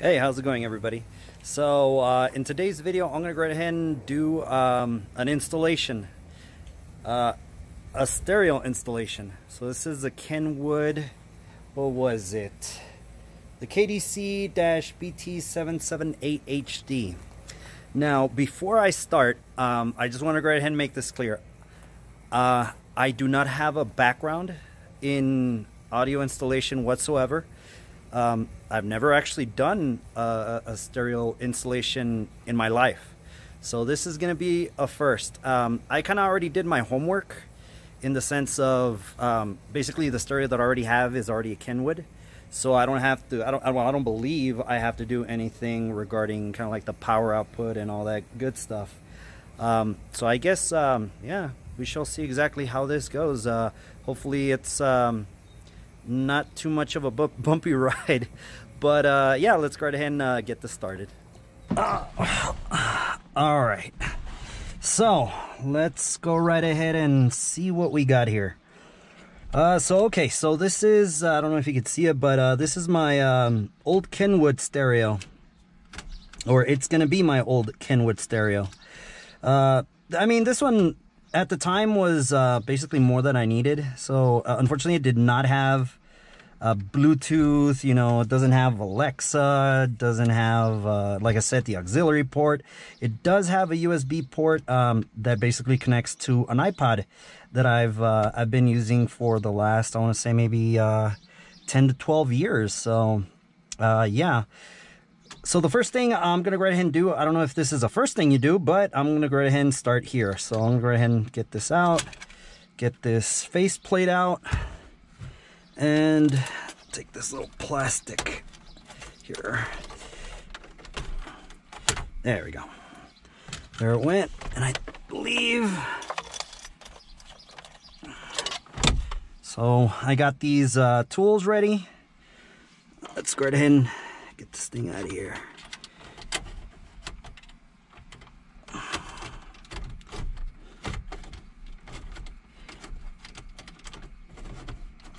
Hey, how's it going everybody? So uh, in today's video, I'm to go ahead and do um, an installation, uh, a stereo installation. So this is a Kenwood, what was it? The KDC-BT778HD. Now, before I start, um, I just want to go ahead and make this clear. Uh, I do not have a background in audio installation whatsoever. Um, I've never actually done a, a, stereo installation in my life. So this is going to be a first. Um, I kind of already did my homework in the sense of um, basically the stereo that I already have is already a Kenwood. So I don't have to, I don't, I don't believe I have to do anything regarding kind of like the power output and all that good stuff. Um, so I guess, um, yeah, we shall see exactly how this goes. Uh, hopefully it's um, not too much of a bu bumpy ride. But uh, yeah, let's go right ahead and uh, get this started. Uh, all right. So let's go right ahead and see what we got here. Uh, so okay, so this is, uh, I don't know if you can see it, but uh, this is my um, old Kenwood stereo. Or it's going to be my old Kenwood stereo. Uh, I mean, this one at the time was uh, basically more than I needed. So uh, unfortunately, it did not have uh, Bluetooth. You know, it doesn't have Alexa. Doesn't have, uh, like I said, the auxiliary port. It does have a USB port um, that basically connects to an iPod that I've uh, I've been using for the last I want to say maybe uh, 10 to 12 years. So yeah so the first thing I'm going to go ahead and do, I don't know if this is the first thing you do, but I'm going to go ahead and start here. So I'm going to go ahead and get this out, get this face plate out, and take this little plastic here. There we go. There it went, and I believe... So I got these uh, tools ready. Let's go ahead and get this thing out of here.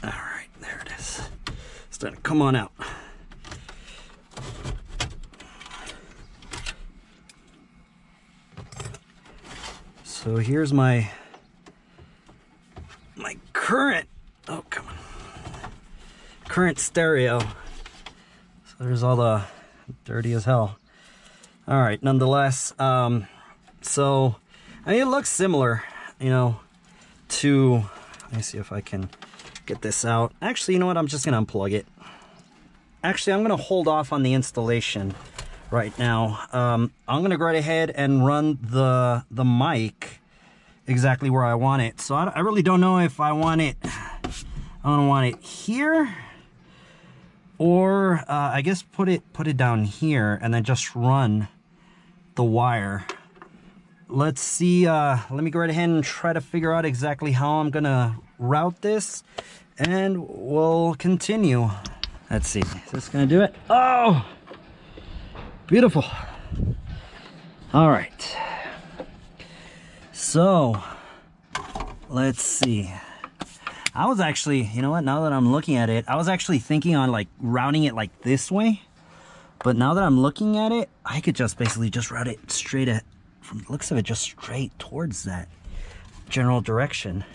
All right, there it is. Starting to come on out. So here's my my current oh come on current stereo So there's all the dirty as hell. All right, nonetheless, um, so I mean, it looks similar, you know, to, let me see if I can get this out. Actually, you know what? I'm just to unplug it. Actually, I'm going to hold off on the installation right now. Um, I'm going to go right ahead and run the, the mic exactly where I want it. So I, I really don't know if I want it, I don't want it here or uh, I guess put it put it down here and then just run the wire let's see uh, let me go right ahead and try to figure out exactly how I'm gonna route this and we'll continue let's see. Is this gonna do it? Oh! Beautiful. All right. So let's see. I was actually, you know what, now that I'm looking at it, I was actually thinking on like routing it like this way. But now that I'm looking at it, I could just basically just route it straight at, from looks of it, just straight towards that general direction.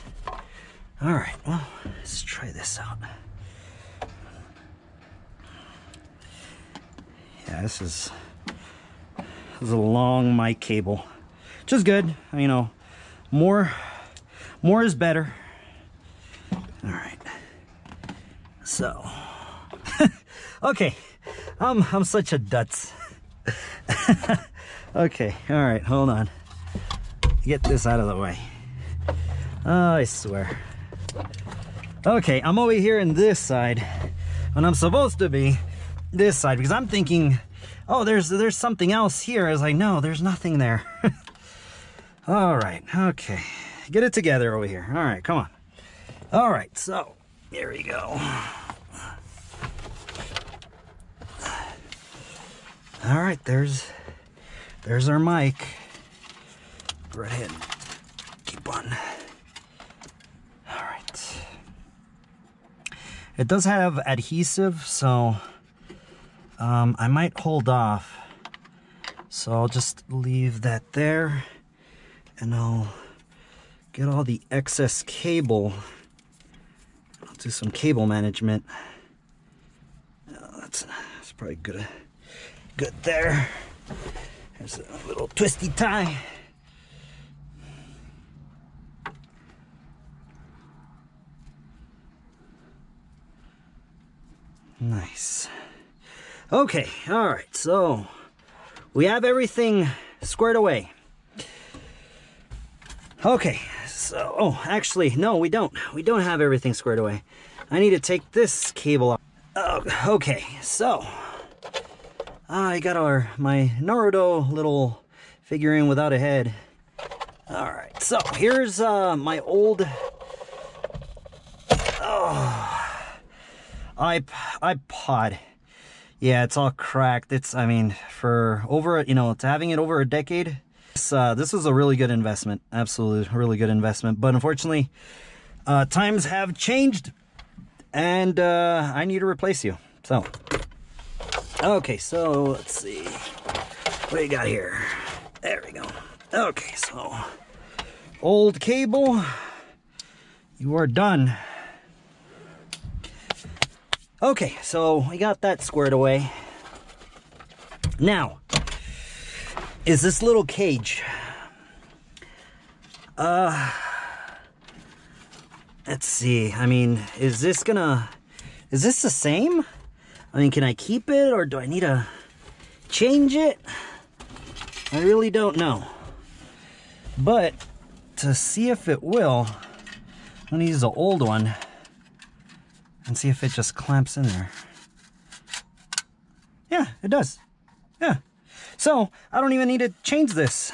All right, well, let's try this out. Yeah, this is, this is a long mic cable, which is good. You know, more, more is better. All right. So, okay. I'm, I'm such a dutz. okay. All right. Hold on. Get this out of the way. Oh, I swear. Okay. I'm over here in this side when I'm supposed to be this side because I'm thinking, oh, there's, there's something else here. As I no, there's nothing there. All right. Okay. Get it together over here. All right. Come on. All right, so here we go. All right, there's there's our mic. Go ahead, keep on. All right. It does have adhesive, so Um, I might hold off. So I'll just leave that there and I'll get all the excess cable. I'll do some cable management. Oh, that's, that's probably good, good there. There's a little twisty tie. Nice. Okay, all right, so we have everything squared away. Okay, so, oh, actually, no, we don't. We don't have everything squared away. I need to take this cable off. Oh, okay, so, I got our, my Naruto little figurine without a head. All right, so here's uh, my old, oh, iPod. Yeah, it's all cracked. It's, I mean, for over, you know, to having it over a decade, this, uh, this was a really good investment. Absolutely, really good investment. But unfortunately, uh, times have changed, and uh, I need to replace you. So, okay, so let's see. What do you got here? There we go. Okay, so old cable, you are done. Okay, so we got that squared away. Now, is this little cage. Uh, let's see. I mean, is this gonna, is this the same? I mean, can I keep it or do I need to change it? I really don't know. But to see if it will, I'm gonna use the old one and see if it just clamps in there. Yeah, it does. Yeah. So I don't even need to change this.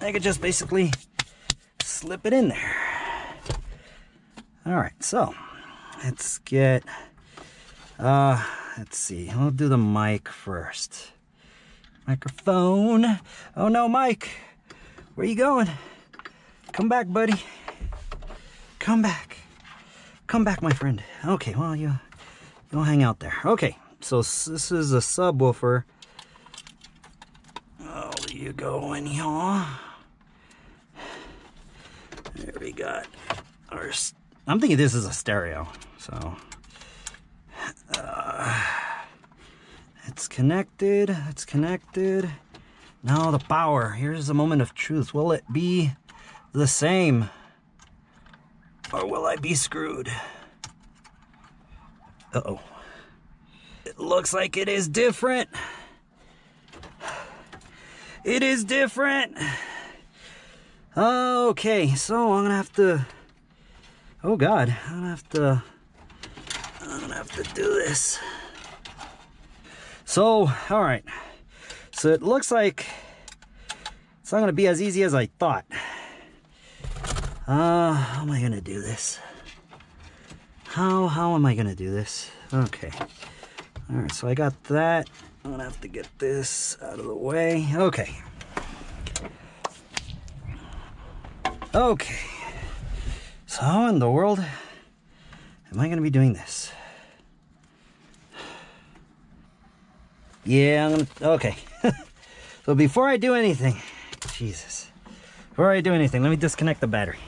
I could just basically slip it in there. All right, so let's get, uh, let's see, we'll do the mic first. Microphone. Oh no, Mike, where you going? Come back, buddy. Come back. Come back, my friend. Okay, well, you, you'll hang out there. Okay, so this is a subwoofer. Oh, you go, anyhow. There we got our... I'm thinking this is a stereo, so... Uh, it's connected, it's connected. Now the power. Here's the moment of truth. Will it be the same? Or will I be screwed? Uh-oh. It looks like it is different. It is different. Okay, so I'm gonna have to... Oh God, I'm gonna have to... I'm gonna have to do this. So, all right. So it looks like it's not gonna be as easy as I thought. Uh, how am I gonna do this? How, how am I gonna do this? Okay. All right, so I got that. I'm gonna have to get this out of the way. Okay. Okay. So how in the world am I gonna be doing this? Yeah, I'm gonna, okay. so before I do anything, Jesus, before I do anything, let me disconnect the battery.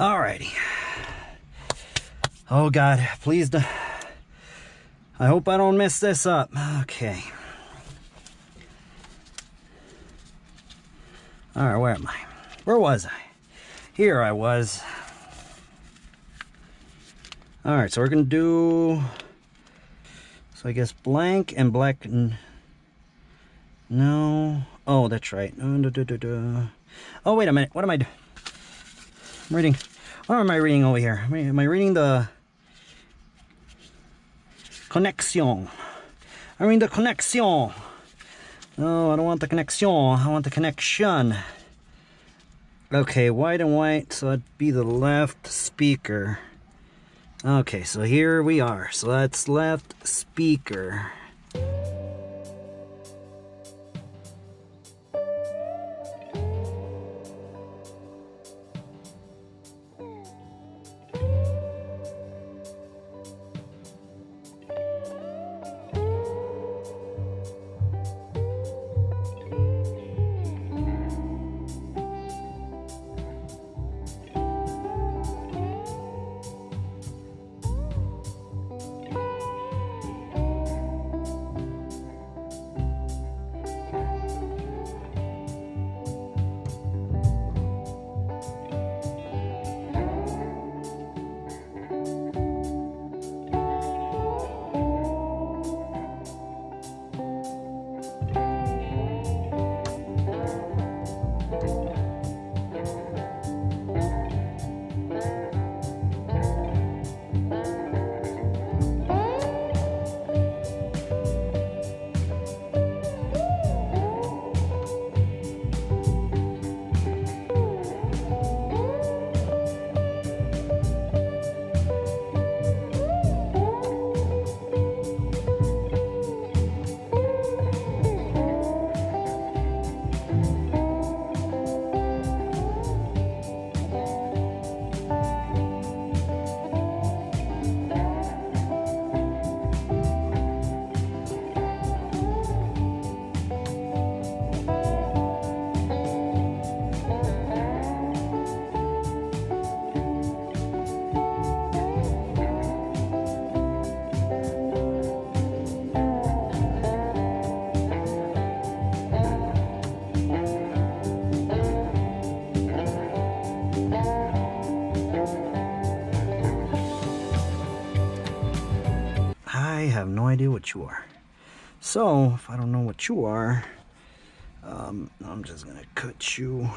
Alrighty. Oh God, please don't. I hope I don't mess this up. Okay. All right, where am I? Where was I? Here I was. All right, so we're gonna do, so I guess blank and black, no, oh, that's right. Uh, oh, wait a minute, what am I doing? I'm reading, what am I reading over here? Am I reading the connection? I mean the connection. No, oh, I don't want the connection. I want the connection. Okay, white and white, so that'd be the left speaker. Okay, so here we are. So that's left speaker. What you are. So, if I don't know what you are, um, I'm just gonna cut you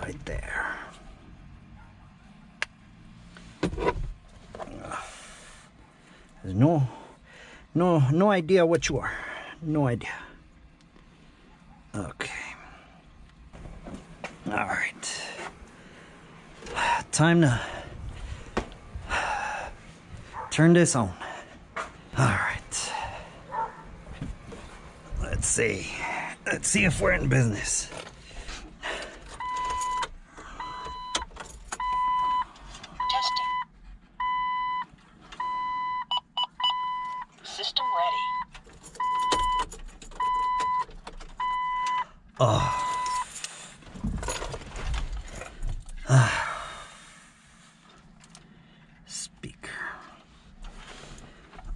right there. There's no, no, no idea what you are. No idea. Okay. All right. Time to turn this on. All right. Let's see. Let's see if we're in business. Testing. System ready. Speaker.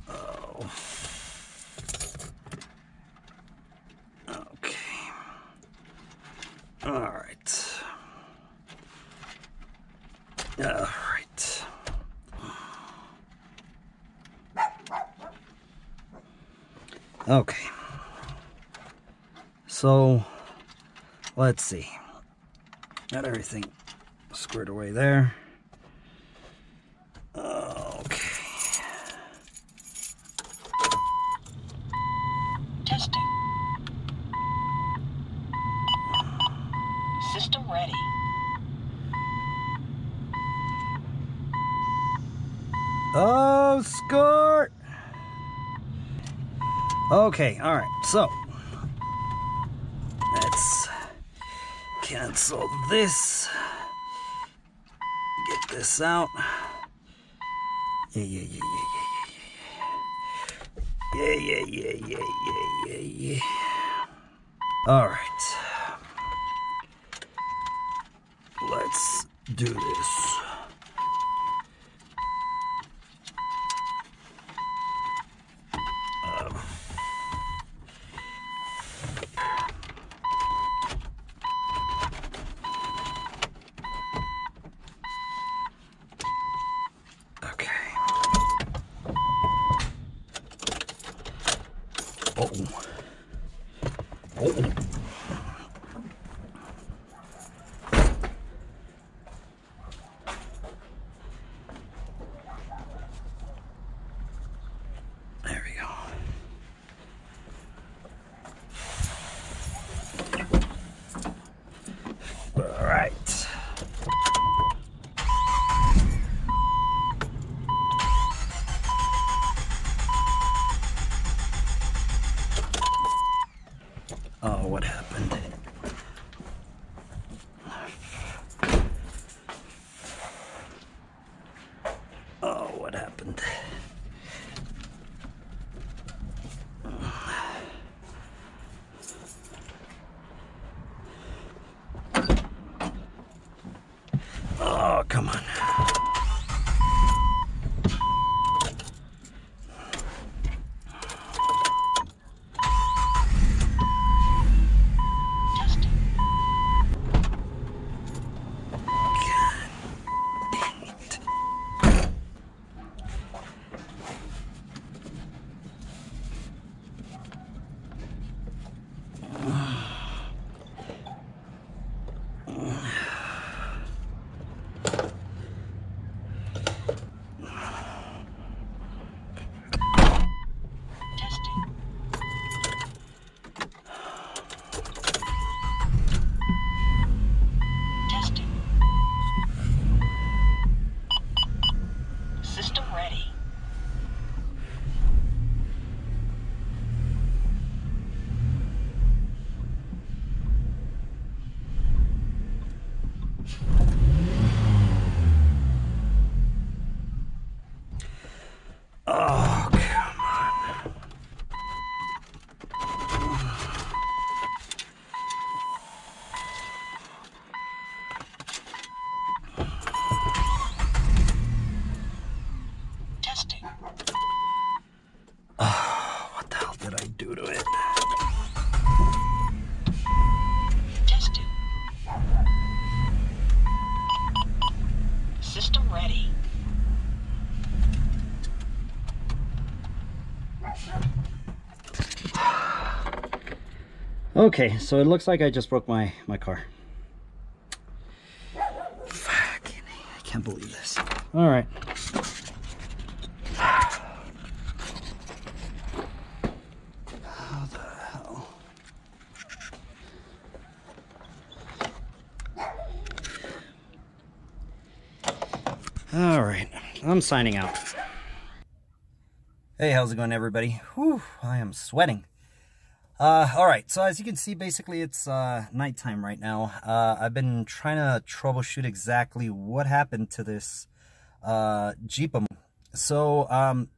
Oh. Okay. All right. All right. Okay. So, let's see. Got everything squared away there. Okay. Testing. System ready. Oh, score! Okay, all right. So let's cancel this. Get this out. Yeah, yeah, yeah, yeah, yeah, yeah, yeah, yeah, yeah, yeah, yeah, yeah. yeah. All right. Let's do this. Okay. Oh. Oh. There we go. All right. Oh, what happened? Oh. Okay, so it looks like I just broke my, my car. Fucking, I can't believe this. All right. How the hell? All right, I'm signing out. Hey, how's it going, everybody? Whew, I am sweating. Uh, all right, so as you can see, basically it's uh, nighttime right now. Uh, I've been trying to troubleshoot exactly what happened to this uh, Jeep. So um,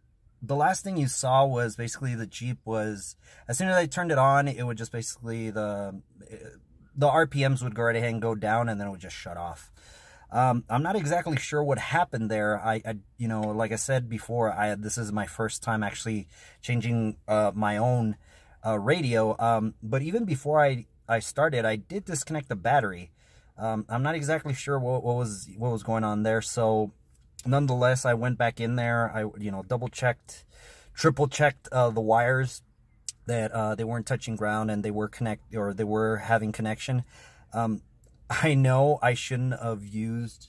the last thing you saw was basically the Jeep was, as soon as I turned it on, it would just basically, the the RPMs would go right ahead and go down and then it would just shut off. Um, I'm not exactly sure what happened there. I, I, you know, like I said before, I this is my first time actually changing uh, my own uh, radio. Um, but even before I, I started, I did disconnect the battery. Um, I'm not exactly sure what, what was what was going on there. So nonetheless, I went back in there. I you know double checked, triple checked uh, the wires that uh, they weren't touching ground and they were connect or they were having connection. Um, I know I shouldn't have used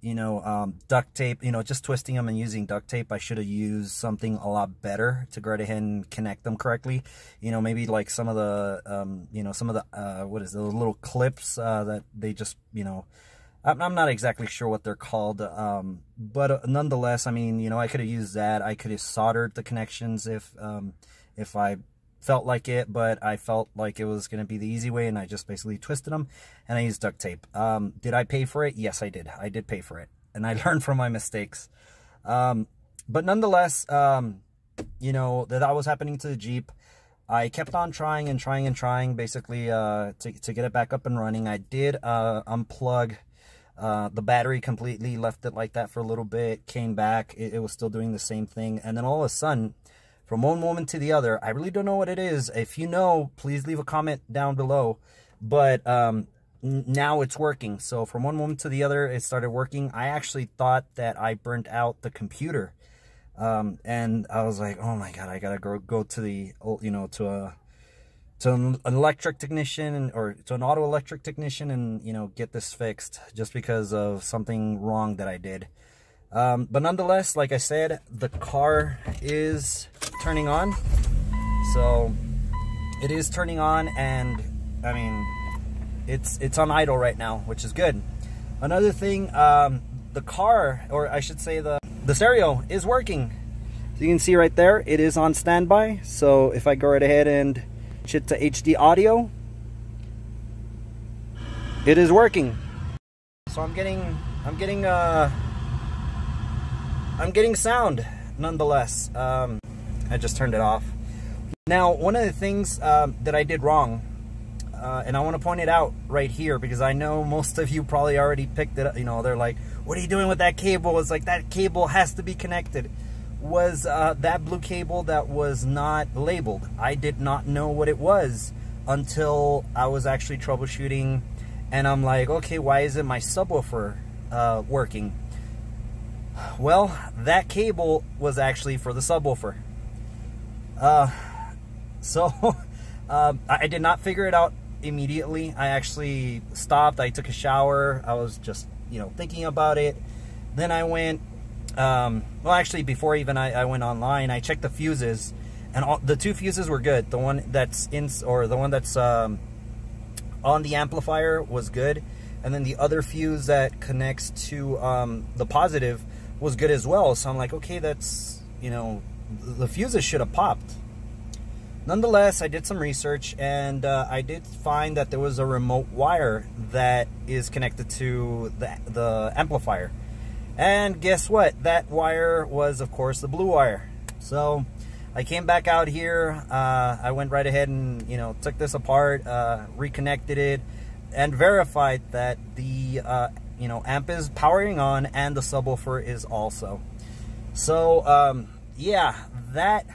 you know, um, duct tape, you know, just twisting them and using duct tape. I should have used something a lot better to go ahead and connect them correctly. You know, maybe like some of the, um, you know, some of the, uh, what is it, little clips uh, that they just, you know, I'm, I'm not exactly sure what they're called. Um, but uh, nonetheless, I mean, you know, I could have used that. I could have soldered the connections if, um, if I felt like it, but I felt like it was going to be the easy way, and I just basically twisted them, and I used duct tape. Um, did I pay for it? Yes, I did. I did pay for it, and I learned from my mistakes. Um, but nonetheless, um, you know, that, that was happening to the Jeep. I kept on trying and trying and trying, basically, uh, to, to get it back up and running. I did uh, unplug uh, the battery completely, left it like that for a little bit, came back, it, it was still doing the same thing, and then all of a sudden, from one moment to the other. I really don't know what it is. If you know, please leave a comment down below. But um, now it's working. So from one moment to the other, it started working. I actually thought that I burnt out the computer. Um, and I was like, oh my God, I gotta go, go to the, you know, to a, to an electric technician or to an auto electric technician and, you know, get this fixed just because of something wrong that I did. Um, but nonetheless, like I said, the car is turning on. So it is turning on and I mean, it's it's on idle right now, which is good. Another thing, um, the car, or I should say the, the stereo is working. So you can see right there, it is on standby. So if I go right ahead and switch to HD audio, it is working. So I'm getting, I'm getting, uh, I'm getting sound nonetheless. Um, I just turned it off. Now, one of the things um, that I did wrong, uh, and I want to point it out right here because I know most of you probably already picked it up. You know, they're like, what are you doing with that cable? It's like that cable has to be connected. Was uh, that blue cable that was not labeled. I did not know what it was until I was actually troubleshooting and I'm like, okay, why isn't my subwoofer uh, working? Well, that cable was actually for the subwoofer. Uh, so um, I did not figure it out immediately. I actually stopped. I took a shower. I was just, you know, thinking about it. Then I went, um, well, actually, before even I, I, went online, I checked the fuses, and all, the two fuses were good. The one that's in, or the one that's um, on the amplifier was good, and then the other fuse that connects to um, the positive was good as well. So I'm like, okay, that's, you know, the fuses should have popped. Nonetheless, I did some research and uh, I did find that there was a remote wire that is connected to the, the amplifier. And guess what? That wire was, of course, the blue wire. So I came back out here. Uh, I went right ahead and, you know, took this apart, uh, reconnected it, and verified that the, uh, you know, amp is powering on and the subwoofer is also. So, um, yeah, that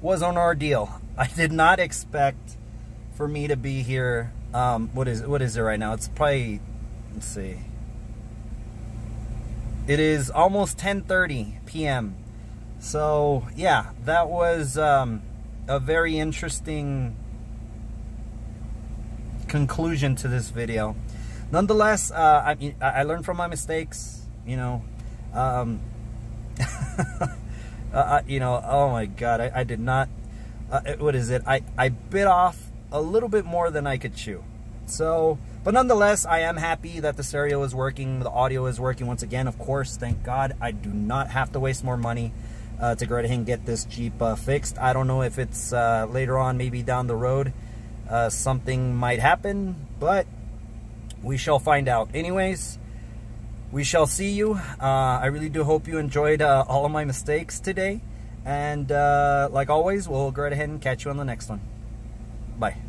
was an ordeal. I did not expect for me to be here. Um, what is what is it right now? It's probably let's see. It is almost 10:30 p.m. So yeah, that was um, a very interesting conclusion to this video. Nonetheless, uh, I mean, I learned from my mistakes. You know, um, uh, you know. Oh my God, I, I did not. Uh, what is it? I I bit off a little bit more than I could chew. So, but nonetheless, I am happy that the stereo is working, the audio is working once again. Of course, thank God, I do not have to waste more money uh, to go ahead and get this Jeep uh, fixed. I don't know if it's uh, later on, maybe down the road, uh, something might happen, but we shall find out. Anyways, we shall see you. Uh, I really do hope you enjoyed uh, all of my mistakes today. And like always, we'll go right ahead and catch you on the next one. Bye.